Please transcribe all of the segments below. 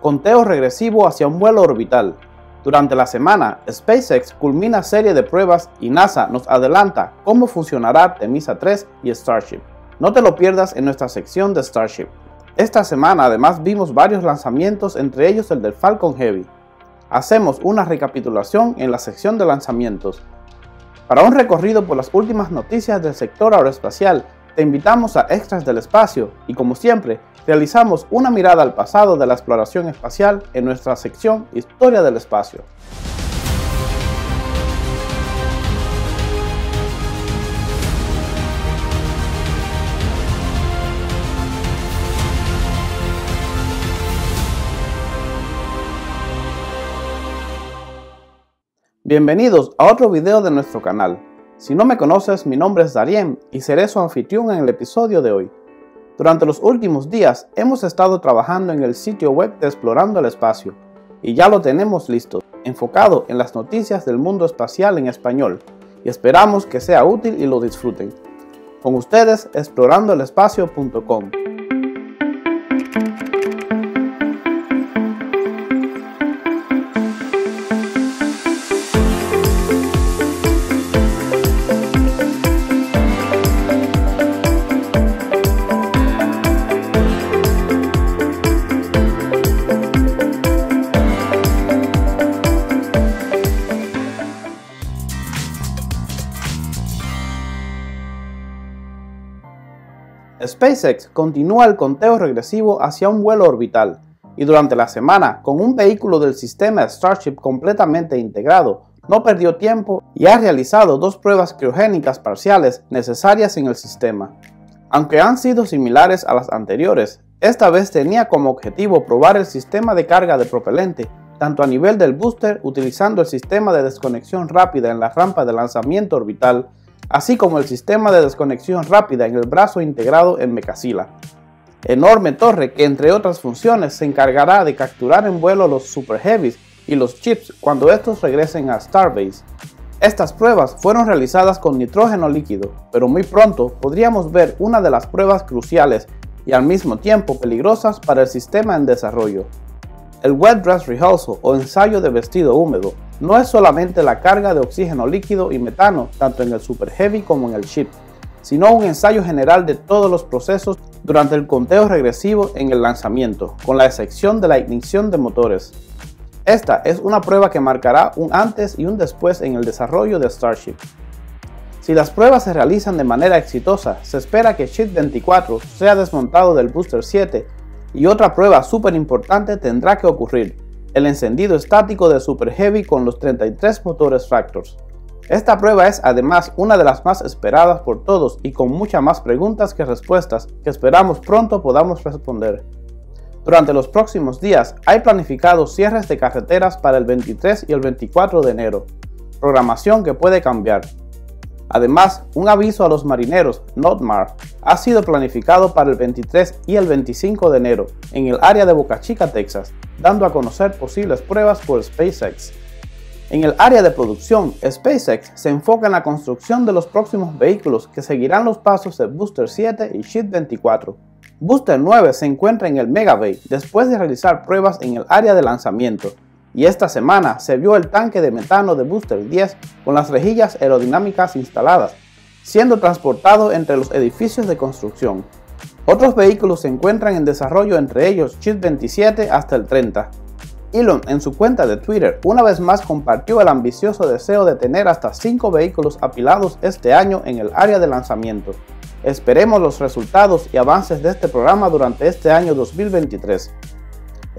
conteo regresivo hacia un vuelo orbital. Durante la semana, SpaceX culmina serie de pruebas y NASA nos adelanta cómo funcionará Artemisa 3 y Starship. No te lo pierdas en nuestra sección de Starship. Esta semana además vimos varios lanzamientos, entre ellos el del Falcon Heavy. Hacemos una recapitulación en la sección de lanzamientos. Para un recorrido por las últimas noticias del sector aeroespacial, te invitamos a Extras del Espacio y como siempre, realizamos una mirada al pasado de la exploración espacial en nuestra sección Historia del Espacio. Bienvenidos a otro video de nuestro canal. Si no me conoces, mi nombre es Darien y seré su anfitrión en el episodio de hoy. Durante los últimos días hemos estado trabajando en el sitio web de Explorando el Espacio y ya lo tenemos listo, enfocado en las noticias del mundo espacial en español y esperamos que sea útil y lo disfruten. Con ustedes, explorandoelespacio.com. SpaceX continúa el conteo regresivo hacia un vuelo orbital y durante la semana, con un vehículo del sistema Starship completamente integrado, no perdió tiempo y ha realizado dos pruebas criogénicas parciales necesarias en el sistema. Aunque han sido similares a las anteriores, esta vez tenía como objetivo probar el sistema de carga de propelente, tanto a nivel del booster utilizando el sistema de desconexión rápida en la rampa de lanzamiento orbital, así como el sistema de desconexión rápida en el brazo integrado en Mecasila. Enorme torre que entre otras funciones se encargará de capturar en vuelo los Super Heavies y los chips cuando estos regresen a Starbase. Estas pruebas fueron realizadas con nitrógeno líquido, pero muy pronto podríamos ver una de las pruebas cruciales y al mismo tiempo peligrosas para el sistema en desarrollo. El Wet Dress Rehearsal o ensayo de vestido húmedo no es solamente la carga de oxígeno líquido y metano, tanto en el Super Heavy como en el Ship, sino un ensayo general de todos los procesos durante el conteo regresivo en el lanzamiento, con la excepción de la ignición de motores. Esta es una prueba que marcará un antes y un después en el desarrollo de Starship. Si las pruebas se realizan de manera exitosa, se espera que Ship 24 sea desmontado del Booster 7 y otra prueba súper importante tendrá que ocurrir, el encendido estático de Super Heavy con los 33 motores Fractors. Esta prueba es además una de las más esperadas por todos y con muchas más preguntas que respuestas que esperamos pronto podamos responder. Durante los próximos días hay planificados cierres de carreteras para el 23 y el 24 de enero, programación que puede cambiar. Además, un aviso a los marineros NOTMAR ha sido planificado para el 23 y el 25 de enero en el área de Boca Chica, Texas, dando a conocer posibles pruebas por SpaceX. En el área de producción, SpaceX se enfoca en la construcción de los próximos vehículos que seguirán los pasos de Booster 7 y Ship 24. Booster 9 se encuentra en el Mega Bay después de realizar pruebas en el área de lanzamiento, y esta semana se vio el tanque de metano de Booster 10 con las rejillas aerodinámicas instaladas, siendo transportado entre los edificios de construcción. Otros vehículos se encuentran en desarrollo, entre ellos Chip 27 hasta el 30. Elon en su cuenta de Twitter una vez más compartió el ambicioso deseo de tener hasta 5 vehículos apilados este año en el área de lanzamiento. Esperemos los resultados y avances de este programa durante este año 2023.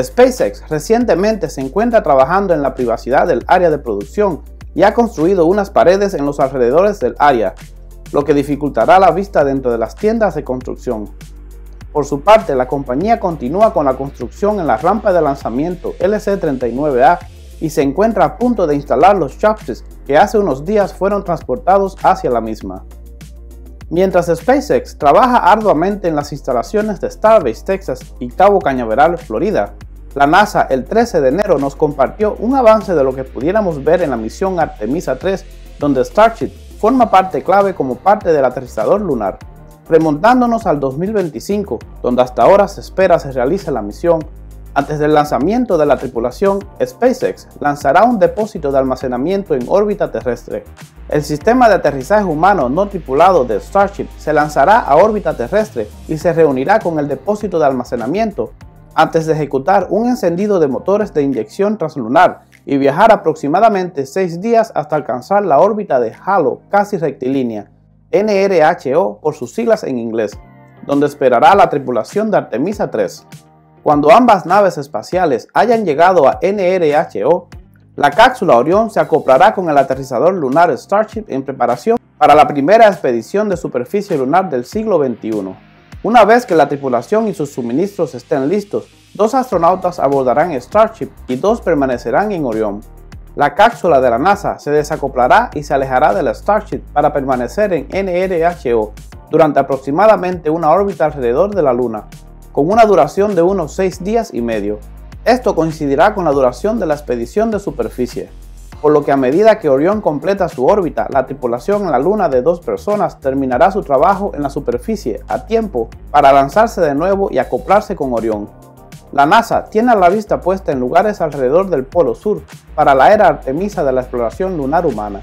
SpaceX recientemente se encuentra trabajando en la privacidad del área de producción y ha construido unas paredes en los alrededores del área, lo que dificultará la vista dentro de las tiendas de construcción. Por su parte, la compañía continúa con la construcción en la rampa de lanzamiento LC-39A y se encuentra a punto de instalar los chopsticks que hace unos días fueron transportados hacia la misma. Mientras SpaceX trabaja arduamente en las instalaciones de Starbase, Texas y Cabo Cañaveral, Florida, la NASA el 13 de enero nos compartió un avance de lo que pudiéramos ver en la misión Artemisa 3, donde Starship forma parte clave como parte del aterrizador lunar. Remontándonos al 2025, donde hasta ahora se espera se realice la misión, Antes del lanzamiento de la tripulación, SpaceX lanzará un depósito de almacenamiento en órbita terrestre. El sistema de aterrizaje humano no tripulado de Starship se lanzará a órbita terrestre y se reunirá con el depósito de almacenamiento antes de ejecutar un encendido de motores de inyección translunar y viajar aproximadamente 6 días hasta alcanzar la órbita de Halo casi rectilínea, NRHO por sus siglas en inglés, donde esperará la tripulación de Artemisa 3. Cuando ambas naves espaciales hayan llegado a NRHO, la cápsula Orión se acoplará con el aterrizador lunar Starship en preparación para la primera expedición de superficie lunar del siglo XXI. Una vez que la tripulación y sus suministros estén listos, dos astronautas abordarán Starship y dos permanecerán en Orión. La cápsula de la NASA se desacoplará y se alejará de la Starship para permanecer en NRHO durante aproximadamente una órbita alrededor de la Luna, con una duración de unos 6 días y medio. Esto coincidirá con la duración de la expedición de superficie, por lo que a medida que Orión completa su órbita, la tripulación en la Luna de dos personas terminará su trabajo en la superficie a tiempo para lanzarse de nuevo y acoplarse con Orión. La NASA tiene la vista puesta en lugares alrededor del Polo Sur para la era Artemisa de la exploración lunar humana.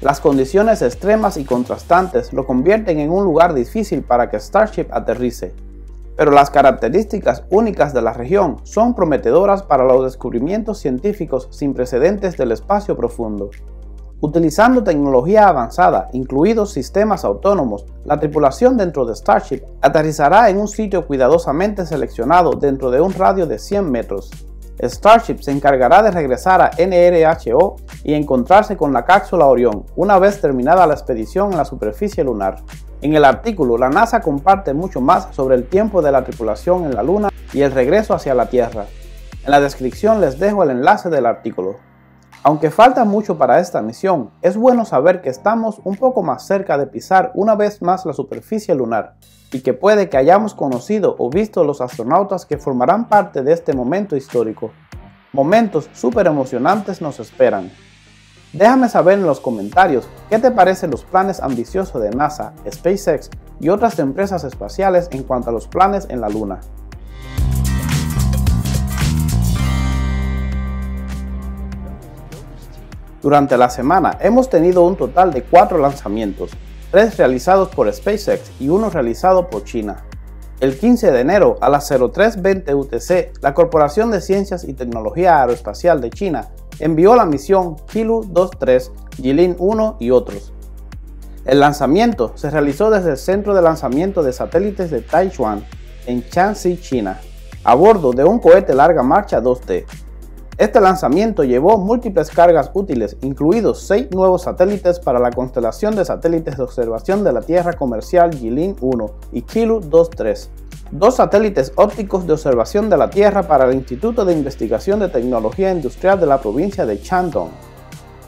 Las condiciones extremas y contrastantes lo convierten en un lugar difícil para que Starship aterrice pero las características únicas de la región son prometedoras para los descubrimientos científicos sin precedentes del espacio profundo. Utilizando tecnología avanzada, incluidos sistemas autónomos, la tripulación dentro de Starship aterrizará en un sitio cuidadosamente seleccionado dentro de un radio de 100 metros. Starship se encargará de regresar a NRHO y encontrarse con la cápsula Orión una vez terminada la expedición en la superficie lunar. En el artículo, la NASA comparte mucho más sobre el tiempo de la tripulación en la Luna y el regreso hacia la Tierra. En la descripción les dejo el enlace del artículo. Aunque falta mucho para esta misión, es bueno saber que estamos un poco más cerca de pisar una vez más la superficie lunar y que puede que hayamos conocido o visto los astronautas que formarán parte de este momento histórico. Momentos súper emocionantes nos esperan. Déjame saber en los comentarios qué te parecen los planes ambiciosos de NASA, SpaceX y otras empresas espaciales en cuanto a los planes en la Luna. Durante la semana hemos tenido un total de cuatro lanzamientos, tres realizados por SpaceX y uno realizado por China. El 15 de enero a las 0320 UTC, la Corporación de Ciencias y Tecnología Aeroespacial de China envió la misión Kilu 23, Jilin 1 y otros. El lanzamiento se realizó desde el Centro de Lanzamiento de Satélites de Taichuan, en Shanxi, China, a bordo de un cohete larga marcha 2T. Este lanzamiento llevó múltiples cargas útiles, incluidos seis nuevos satélites para la constelación de satélites de observación de la Tierra comercial Jilin 1 y Kilu 23 dos satélites ópticos de observación de la Tierra para el Instituto de Investigación de Tecnología Industrial de la provincia de Shandong.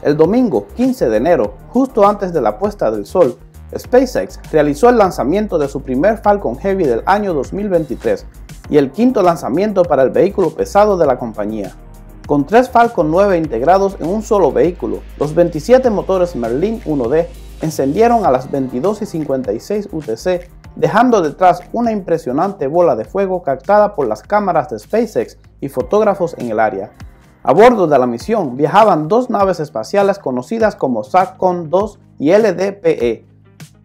El domingo 15 de enero, justo antes de la puesta del sol, SpaceX realizó el lanzamiento de su primer Falcon Heavy del año 2023 y el quinto lanzamiento para el vehículo pesado de la compañía. Con tres Falcon 9 integrados en un solo vehículo, los 27 motores Merlin 1D encendieron a las 22:56 UTC dejando detrás una impresionante bola de fuego captada por las cámaras de SpaceX y fotógrafos en el área. A bordo de la misión viajaban dos naves espaciales conocidas como SATCOM 2 y LDPE,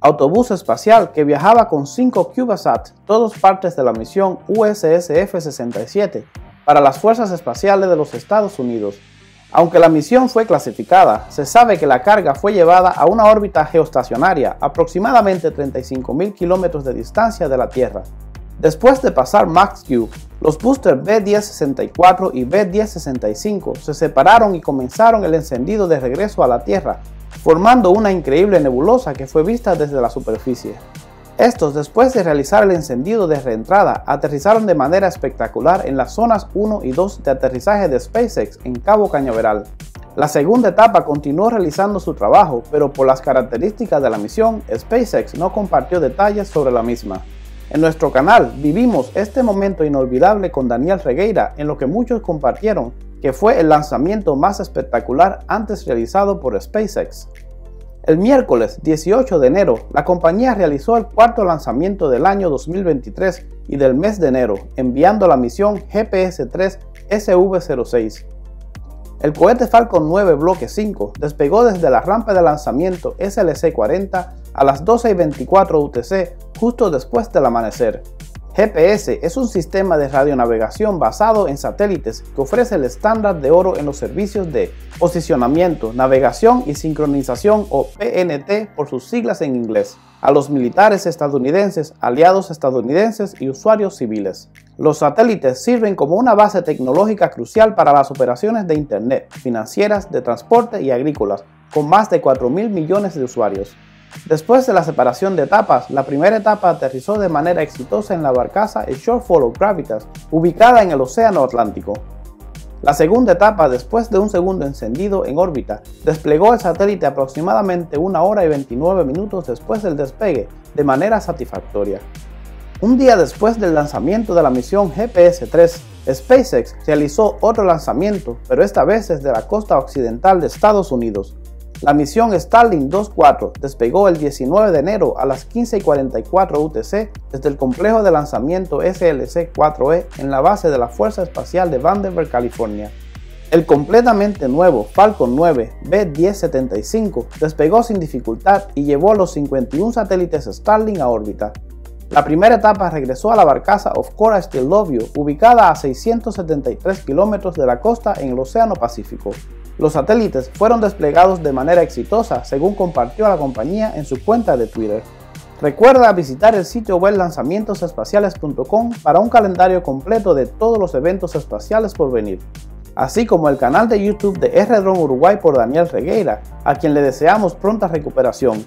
autobús espacial que viajaba con cinco CubeSats, todos partes de la misión USSF-67 para las Fuerzas Espaciales de los Estados Unidos. Aunque la misión fue clasificada, se sabe que la carga fue llevada a una órbita geoestacionaria aproximadamente 35.000 kilómetros de distancia de la Tierra. Después de pasar Max-Q, los boosters B-1064 y B-1065 se separaron y comenzaron el encendido de regreso a la Tierra, formando una increíble nebulosa que fue vista desde la superficie. Estos, después de realizar el encendido de reentrada, aterrizaron de manera espectacular en las zonas 1 y 2 de aterrizaje de SpaceX en Cabo Cañaveral. La segunda etapa continuó realizando su trabajo, pero por las características de la misión, SpaceX no compartió detalles sobre la misma. En nuestro canal vivimos este momento inolvidable con Daniel Regueira en lo que muchos compartieron, que fue el lanzamiento más espectacular antes realizado por SpaceX. El miércoles 18 de enero, la compañía realizó el cuarto lanzamiento del año 2023 y del mes de enero, enviando la misión GPS-3 SV-06. El cohete Falcon 9 Bloque 5 despegó desde la rampa de lanzamiento SLC-40 a las 12.24 UTC justo después del amanecer. GPS es un sistema de radionavegación basado en satélites que ofrece el estándar de oro en los servicios de posicionamiento, navegación y sincronización o PNT por sus siglas en inglés a los militares estadounidenses, aliados estadounidenses y usuarios civiles. Los satélites sirven como una base tecnológica crucial para las operaciones de Internet, financieras, de transporte y agrícolas, con más de 4 mil millones de usuarios. Después de la separación de etapas, la primera etapa aterrizó de manera exitosa en la barcaza Short Follow Gravitas, ubicada en el Océano Atlántico. La segunda etapa, después de un segundo encendido en órbita, desplegó el satélite aproximadamente una hora y 29 minutos después del despegue, de manera satisfactoria. Un día después del lanzamiento de la misión GPS-3, SpaceX realizó otro lanzamiento, pero esta vez desde la costa occidental de Estados Unidos, la misión Starlink 2.4 despegó el 19 de enero a las 15.44 UTC desde el complejo de lanzamiento SLC-4E en la base de la Fuerza Espacial de Vandenberg, California. El completamente nuevo Falcon 9 B1075 despegó sin dificultad y llevó los 51 satélites Starlink a órbita. La primera etapa regresó a la barcaza Of I Still Love You, ubicada a 673 kilómetros de la costa en el Océano Pacífico. Los satélites fueron desplegados de manera exitosa, según compartió la compañía en su cuenta de Twitter. Recuerda visitar el sitio web lanzamientosespaciales.com para un calendario completo de todos los eventos espaciales por venir, así como el canal de YouTube de R-Drone Uruguay por Daniel Regueira, a quien le deseamos pronta recuperación,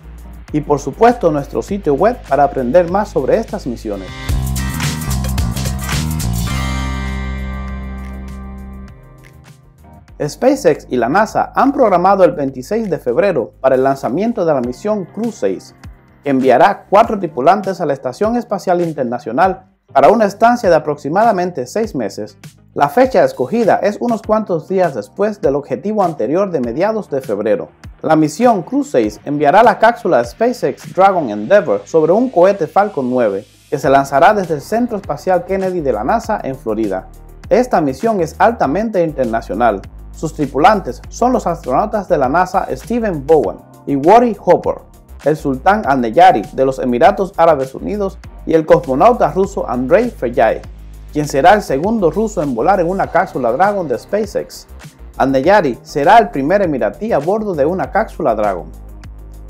y por supuesto nuestro sitio web para aprender más sobre estas misiones. SpaceX y la NASA han programado el 26 de febrero para el lanzamiento de la misión Crew 6, que enviará cuatro tripulantes a la Estación Espacial Internacional para una estancia de aproximadamente seis meses. La fecha escogida es unos cuantos días después del objetivo anterior de mediados de febrero. La misión Crew 6 enviará la cápsula SpaceX Dragon Endeavour sobre un cohete Falcon 9 que se lanzará desde el Centro Espacial Kennedy de la NASA en Florida. Esta misión es altamente internacional, sus tripulantes son los astronautas de la NASA Steven Bowen y Wally Hopper, el sultán Andeyari de los Emiratos Árabes Unidos y el cosmonauta ruso Andrei Freyay, quien será el segundo ruso en volar en una cápsula Dragon de SpaceX. Andeyari será el primer emiratí a bordo de una cápsula Dragon.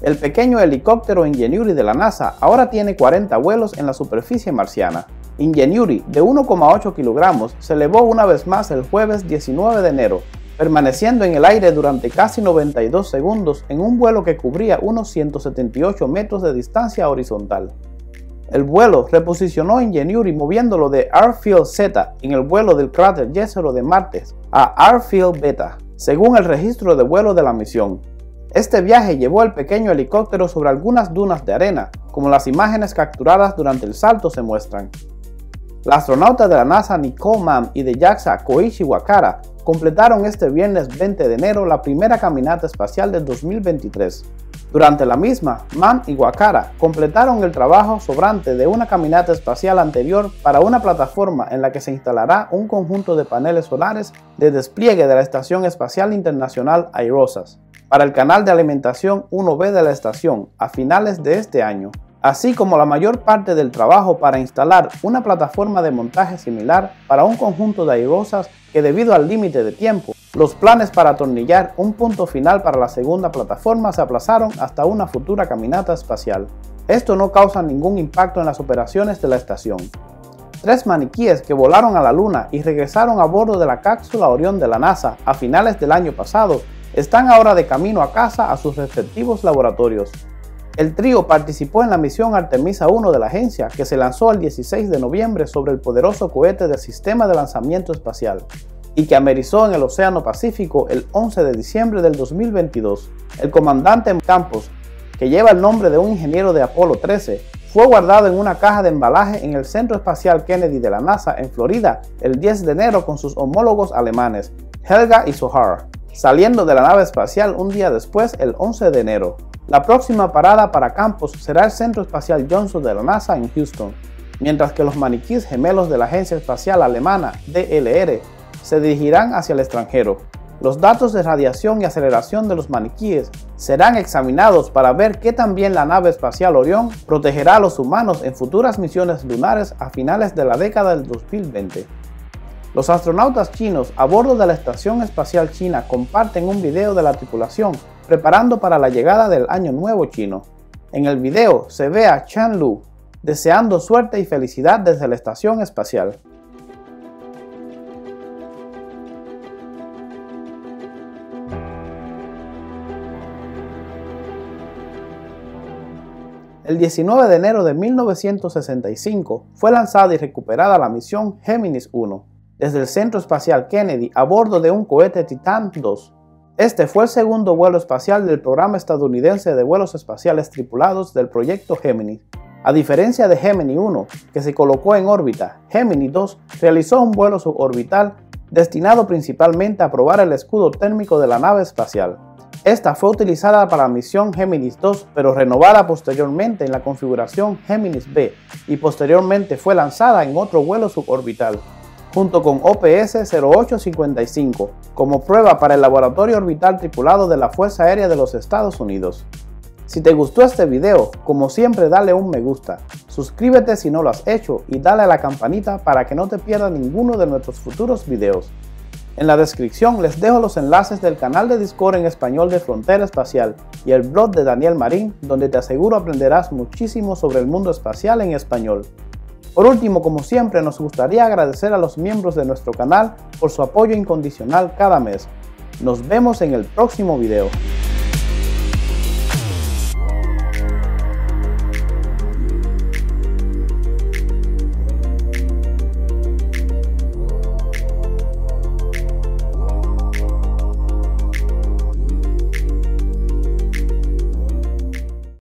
El pequeño helicóptero Ingenuity de la NASA ahora tiene 40 vuelos en la superficie marciana. Ingenuity, de 1,8 kilogramos, se elevó una vez más el jueves 19 de enero permaneciendo en el aire durante casi 92 segundos en un vuelo que cubría unos 178 metros de distancia horizontal. El vuelo reposicionó Ingenuity moviéndolo de Arfield Z en el vuelo del cráter Jezero de Marte a Arfield Beta, según el registro de vuelo de la misión. Este viaje llevó el pequeño helicóptero sobre algunas dunas de arena, como las imágenes capturadas durante el salto se muestran. La astronauta de la NASA Nicole Mann y de JAXA Koichi Wakara completaron este viernes 20 de enero la primera caminata espacial del 2023. Durante la misma, Mann y Wakara completaron el trabajo sobrante de una caminata espacial anterior para una plataforma en la que se instalará un conjunto de paneles solares de despliegue de la Estación Espacial Internacional Airosas para el canal de alimentación 1B de la estación a finales de este año así como la mayor parte del trabajo para instalar una plataforma de montaje similar para un conjunto de airosas que debido al límite de tiempo, los planes para atornillar un punto final para la segunda plataforma se aplazaron hasta una futura caminata espacial. Esto no causa ningún impacto en las operaciones de la estación. Tres maniquíes que volaron a la Luna y regresaron a bordo de la cápsula Orión de la NASA a finales del año pasado están ahora de camino a casa a sus respectivos laboratorios. El trío participó en la misión Artemisa 1 de la agencia, que se lanzó el 16 de noviembre sobre el poderoso cohete del Sistema de Lanzamiento Espacial y que amerizó en el Océano Pacífico el 11 de diciembre del 2022. El comandante Campos, que lleva el nombre de un ingeniero de Apolo 13, fue guardado en una caja de embalaje en el Centro Espacial Kennedy de la NASA en Florida el 10 de enero con sus homólogos alemanes, Helga y Sohar, saliendo de la nave espacial un día después, el 11 de enero. La próxima parada para campos será el Centro Espacial Johnson de la NASA en Houston, mientras que los maniquíes gemelos de la Agencia Espacial Alemana DLR se dirigirán hacia el extranjero. Los datos de radiación y aceleración de los maniquíes serán examinados para ver qué también la nave espacial Orión protegerá a los humanos en futuras misiones lunares a finales de la década del 2020. Los astronautas chinos a bordo de la Estación Espacial China comparten un video de la tripulación preparando para la llegada del Año Nuevo chino. En el video se ve a Chan Lu deseando suerte y felicidad desde la estación espacial. El 19 de enero de 1965 fue lanzada y recuperada la misión Géminis 1 desde el Centro Espacial Kennedy a bordo de un cohete Titan 2. Este fue el segundo vuelo espacial del programa estadounidense de vuelos espaciales tripulados del proyecto Gemini. A diferencia de Gemini 1, que se colocó en órbita, Gemini 2 realizó un vuelo suborbital destinado principalmente a probar el escudo térmico de la nave espacial. Esta fue utilizada para la misión Géminis 2, pero renovada posteriormente en la configuración Géminis B y posteriormente fue lanzada en otro vuelo suborbital, junto con OPS 0855, como prueba para el laboratorio orbital tripulado de la Fuerza Aérea de los Estados Unidos. Si te gustó este video, como siempre dale un me gusta, suscríbete si no lo has hecho y dale a la campanita para que no te pierdas ninguno de nuestros futuros videos. En la descripción les dejo los enlaces del canal de Discord en español de Frontera Espacial y el blog de Daniel Marín, donde te aseguro aprenderás muchísimo sobre el mundo espacial en español. Por último, como siempre, nos gustaría agradecer a los miembros de nuestro canal por su apoyo incondicional cada mes. Nos vemos en el próximo video.